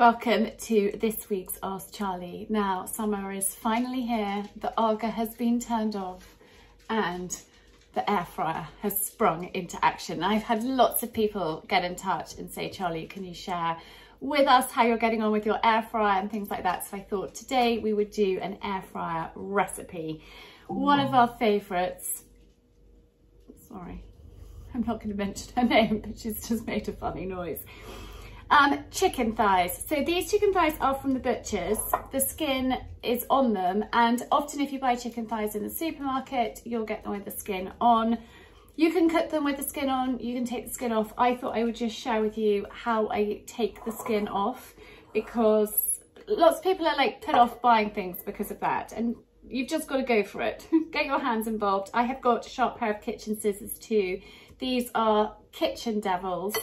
Welcome to this week's Ask Charlie. Now, summer is finally here, the Aga has been turned off and the air fryer has sprung into action. I've had lots of people get in touch and say, Charlie, can you share with us how you're getting on with your air fryer and things like that. So I thought today we would do an air fryer recipe. One of our favorites, sorry, I'm not going to mention her name, but she's just made a funny noise. Um, chicken thighs. So these chicken thighs are from the butchers. The skin is on them and often if you buy chicken thighs in the supermarket, you'll get them with the skin on. You can cook them with the skin on, you can take the skin off. I thought I would just share with you how I take the skin off because lots of people are like put off buying things because of that and you've just got to go for it. Get your hands involved. I have got a sharp pair of kitchen scissors too. These are Kitchen Devils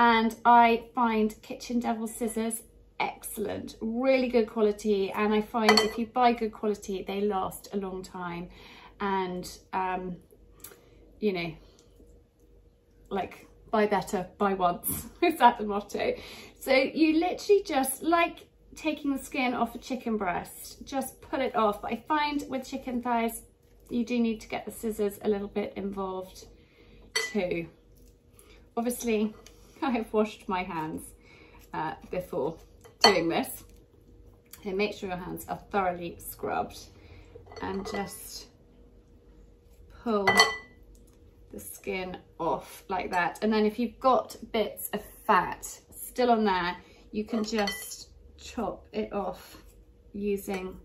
and I find Kitchen Devil scissors excellent, really good quality. And I find if you buy good quality, they last a long time. And, um, you know, like buy better, buy once. Is that the motto? So you literally just like taking the skin off a chicken breast, just pull it off. But I find with chicken thighs, you do need to get the scissors a little bit involved too. Obviously, I have washed my hands uh, before doing this. And make sure your hands are thoroughly scrubbed and just pull the skin off like that. And then if you've got bits of fat still on there, you can just chop it off using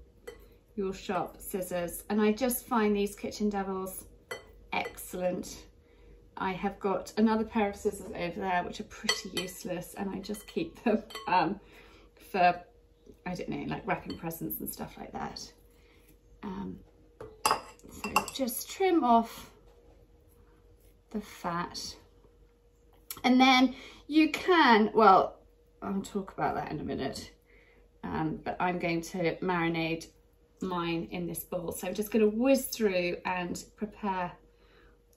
your sharp scissors. And I just find these Kitchen Devils excellent I have got another pair of scissors over there, which are pretty useless, and I just keep them um, for, I don't know, like wrapping presents and stuff like that. Um, so just trim off the fat. And then you can, well, I'll talk about that in a minute, um, but I'm going to marinate mine in this bowl. So I'm just going to whiz through and prepare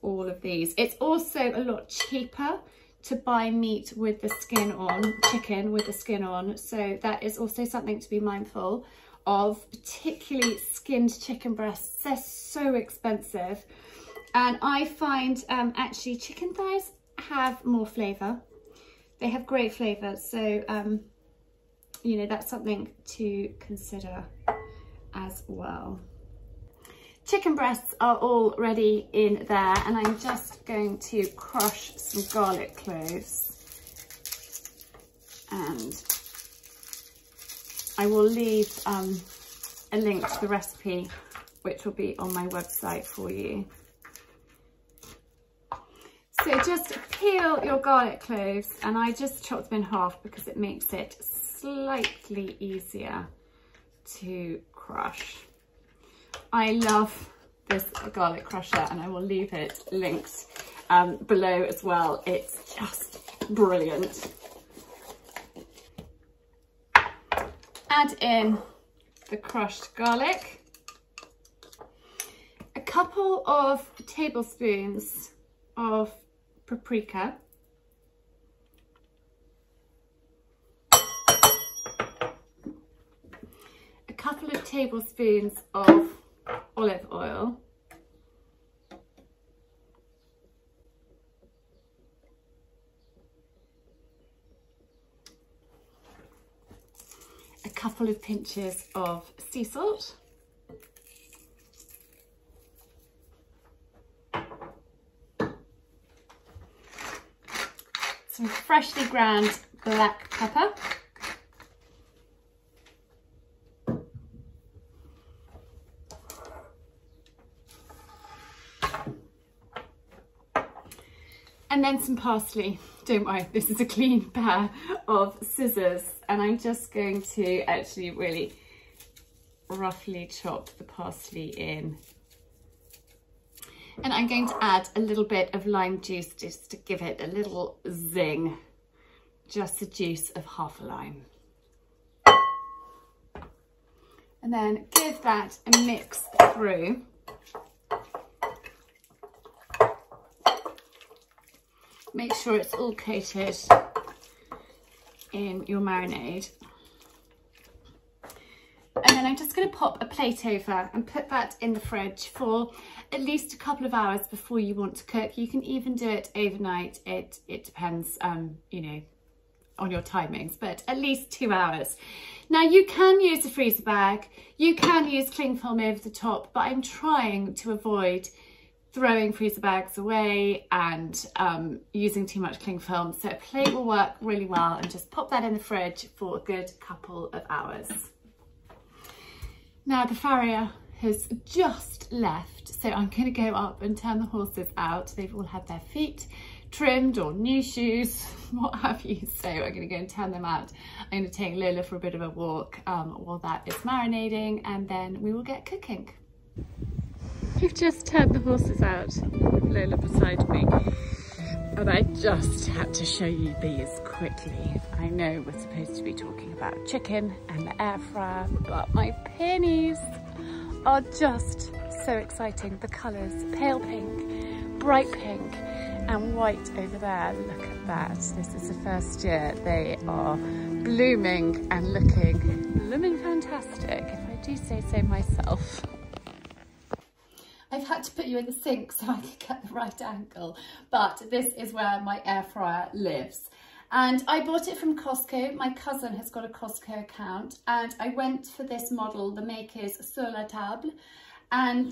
all of these. It's also a lot cheaper to buy meat with the skin on, chicken with the skin on. So that is also something to be mindful of, particularly skinned chicken breasts. They're so expensive. And I find um, actually chicken thighs have more flavour. They have great flavour. So, um, you know, that's something to consider as well. Chicken breasts are all ready in there and I'm just going to crush some garlic cloves and I will leave um, a link to the recipe which will be on my website for you. So just peel your garlic cloves and I just chop them in half because it makes it slightly easier to crush. I love this garlic crusher and I will leave it linked um, below as well. It's just brilliant. Add in the crushed garlic, a couple of tablespoons of paprika, a couple of tablespoons of olive oil. A couple of pinches of sea salt. Some freshly ground black pepper. And then some parsley. Don't worry, this is a clean pair of scissors. And I'm just going to actually really roughly chop the parsley in. And I'm going to add a little bit of lime juice just to give it a little zing. Just the juice of half a lime. And then give that a mix through. Make sure it's all coated in your marinade. And then I'm just going to pop a plate over and put that in the fridge for at least a couple of hours before you want to cook. You can even do it overnight. It, it depends, um, you know, on your timings, but at least two hours. Now you can use a freezer bag, you can use cling film over the top, but I'm trying to avoid throwing freezer bags away and um, using too much cling film. So a plate will work really well and just pop that in the fridge for a good couple of hours. Now the farrier has just left, so I'm gonna go up and turn the horses out. They've all had their feet trimmed or new shoes, what have you. So I'm gonna go and turn them out. I'm gonna take Lola for a bit of a walk um, while that is marinating and then we will get cooking. We've just turned the horses out with Lola beside me. And I just had to show you these quickly. I know we're supposed to be talking about chicken and the air fryer, but my peonies are just so exciting. The colours, pale pink, bright pink, and white over there. Look at that. This is the first year. They are blooming and looking, blooming fantastic, if I do say so myself. Had to put you in the sink so I could get the right angle, but this is where my air fryer lives. And I bought it from Costco. My cousin has got a Costco account and I went for this model, the maker's Sur la Table, and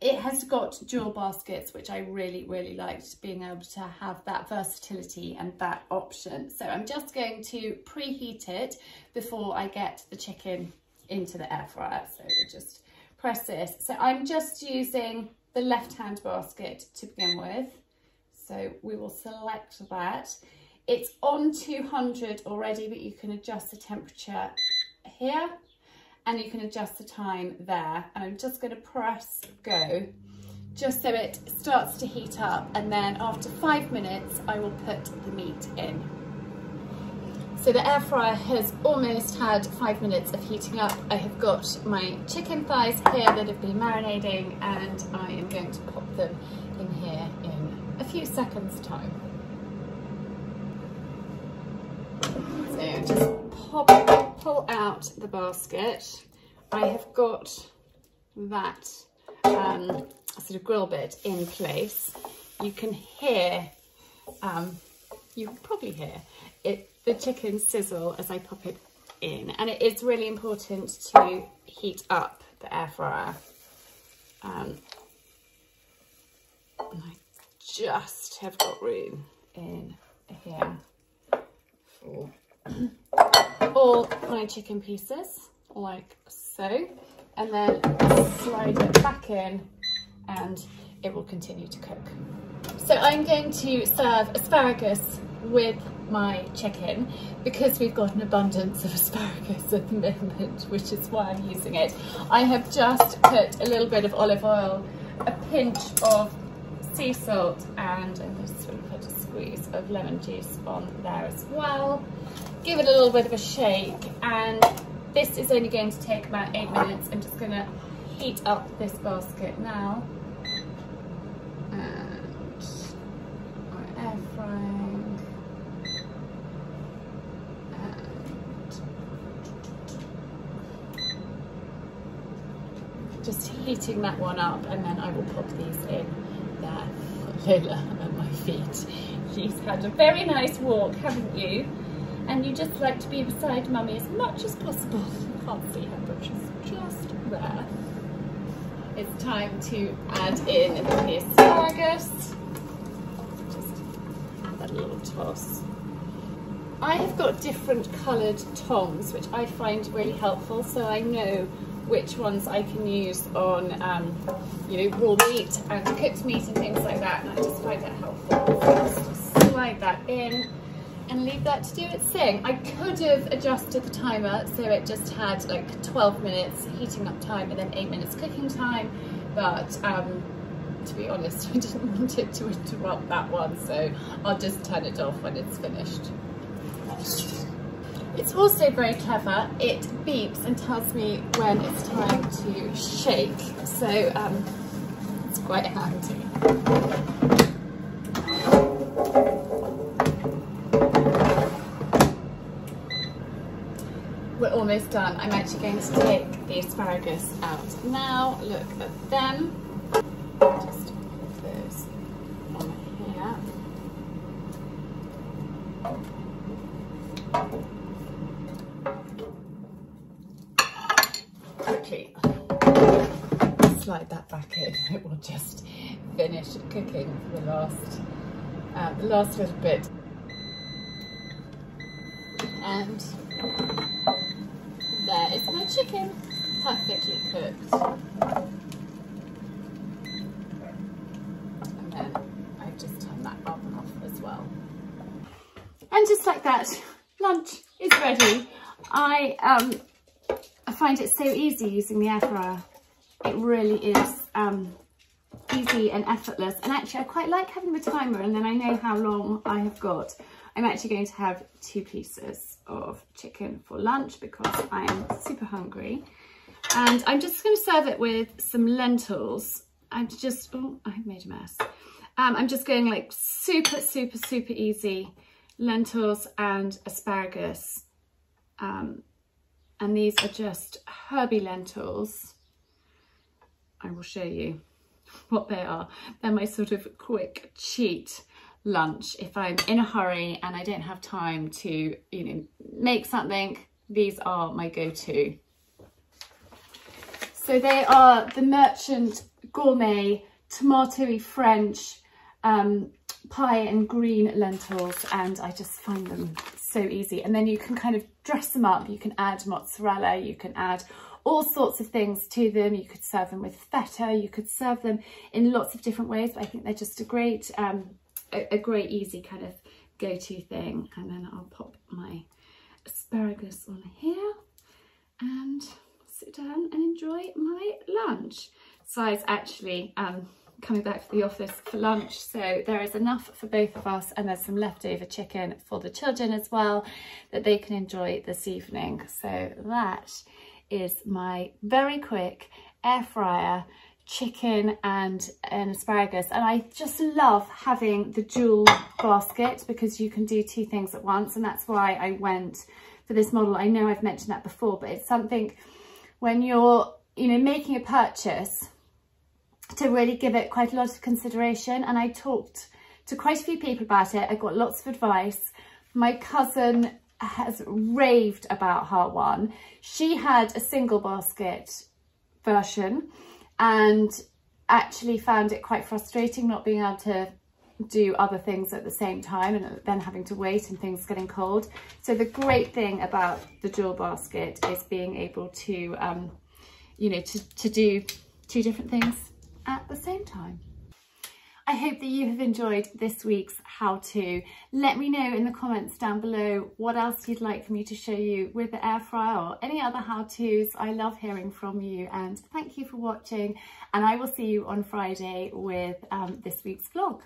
it has got dual baskets, which I really, really liked being able to have that versatility and that option. So I'm just going to preheat it before I get the chicken into the air fryer. So we'll just press this. So I'm just using the left-hand basket to begin with. So we will select that. It's on 200 already, but you can adjust the temperature here and you can adjust the time there. And I'm just going to press go just so it starts to heat up and then after five minutes I will put the meat in. So the air fryer has almost had five minutes of heating up. I have got my chicken thighs here that have been marinating and I am going to pop them in here in a few seconds time. So just pop, pull out the basket. I have got that um, sort of grill bit in place. You can hear, um, you can probably hear it the chicken sizzle as I pop it in. And it is really important to heat up the air fryer. Um, I just have got room in here for all my chicken pieces, like so. And then slide it back in and it will continue to cook. So I'm going to serve asparagus with my chicken because we've got an abundance of asparagus at the moment, which is why I'm using it. I have just put a little bit of olive oil, a pinch of sea salt, and I'm just going to put a squeeze of lemon juice on there as well. Give it a little bit of a shake, and this is only going to take about eight minutes. I'm just going to heat up this basket now. Just heating that one up and then I will pop these in there Lola at my feet. She's had a very nice walk, haven't you? And you just like to be beside mummy as much as possible. Can't see her, but she's just there. It's time to add in the asparagus. Just that little toss. I have got different coloured tongs, which I find really helpful, so I know which ones I can use on, um, you know, raw meat and cooked meat and things like that. And I just find that helpful. So just slide that in and leave that to do its thing. I could have adjusted the timer so it just had like 12 minutes heating up time and then eight minutes cooking time. But um, to be honest, I didn't want it to interrupt that one. So I'll just turn it off when it's finished. It's also very clever. It beeps and tells me when it's time to shake. So um, it's quite handy. We're almost almost done. I'm actually going to take the asparagus out now. Look at them. Just put those on here. Okay, slide that back in. It will just finish cooking for the last, uh, the last little bit. And there is my chicken, perfectly cooked. And then I just turn that oven off as well. And just like that, lunch is ready. I um I find it so easy using the air fryer. It really is um, easy and effortless. And actually I quite like having the timer and then I know how long I have got. I'm actually going to have two pieces of chicken for lunch because I am super hungry. And I'm just going to serve it with some lentils. I'm just, oh, I've made a mess. Um, I'm just going like super, super, super easy lentils and asparagus. Um, and these are just herby lentils. I will show you what they are. They're my sort of quick cheat lunch if I'm in a hurry and I don't have time to, you know, make something. These are my go-to. So they are the Merchant Gourmet Tomatoey French um, Puy and green lentils and I just find them so easy. And then you can kind of dress them up. You can add mozzarella, you can add all sorts of things to them. You could serve them with feta, you could serve them in lots of different ways, but I think they're just a great, um, a, a great easy kind of go-to thing. And then I'll pop my asparagus on here and sit down and enjoy my lunch. Si's actually um, coming back to the office for lunch so there is enough for both of us and there's some leftover chicken for the children as well that they can enjoy this evening so that is my very quick air fryer chicken and an asparagus and I just love having the dual basket because you can do two things at once and that's why I went for this model I know I've mentioned that before but it's something when you're you know making a purchase to really give it quite a lot of consideration. And I talked to quite a few people about it. I got lots of advice. My cousin has raved about Heart One. She had a single basket version and actually found it quite frustrating not being able to do other things at the same time and then having to wait and things getting cold. So the great thing about the dual basket is being able to, um, you know, to, to do two different things at the same time. I hope that you have enjoyed this week's how-to. Let me know in the comments down below what else you'd like for me to show you with the air fryer or any other how-tos. I love hearing from you and thank you for watching and I will see you on Friday with um, this week's vlog.